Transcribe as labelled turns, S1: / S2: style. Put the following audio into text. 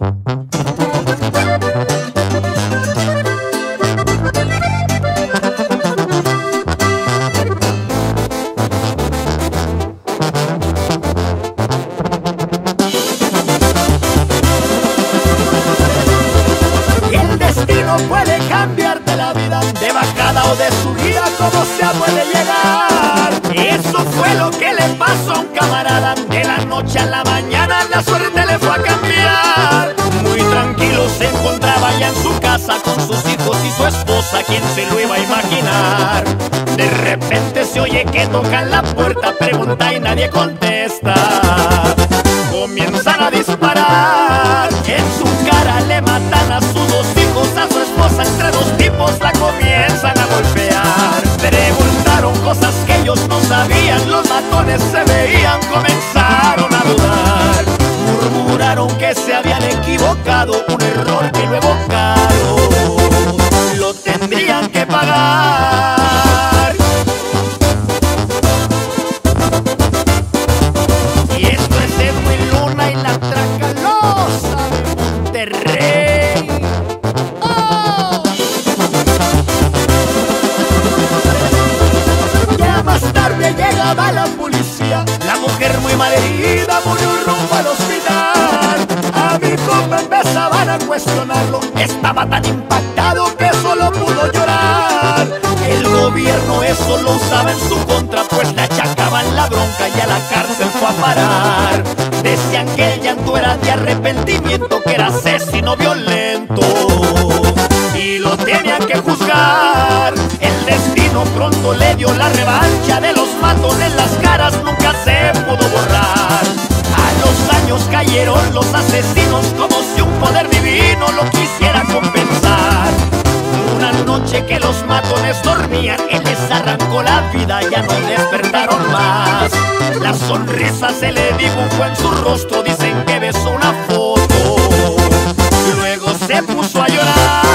S1: El destino puede cambiarte la vida de bajada o de subida, como sea puede llegar. Eso fue lo que le pasó a un camarada. De la noche a la mañana la suerte se encontraba ya en su casa con sus hijos y su esposa, quien se lo iba a imaginar. De repente se oye que tocan la puerta, pregunta y nadie contesta. Comienzan a disparar, en su cara le matan a sus dos hijos, a su esposa, entre dos tipos la comienzan a golpear. Preguntaron cosas que ellos no sabían, los matones se veían. Murmuraron se habían equivocado, un error que luego caro lo tendrían que pagar. Y esto es Edwin Luna y la Tracalosa de Monterrey. ¡Oh! Ya más tarde llegaba la policía, la mujer muy malherida murió rumbo al hospital. Cuestionarlo, estaba tan impactado que solo pudo llorar. El gobierno eso lo usaba en su contra, pues le achacaban la bronca y a la cárcel fue a parar. Decían que el llanto era de arrepentimiento, que era asesino violento y lo tenían que juzgar. El destino pronto le dio la revancha de los matones, las caras cayeron los asesinos como si un poder divino lo quisiera compensar. Una noche que los matones dormían, él les arrancó la vida, ya no despertaron más. La sonrisa se le dibujó en su rostro, dicen que besó una foto. Luego se puso a llorar.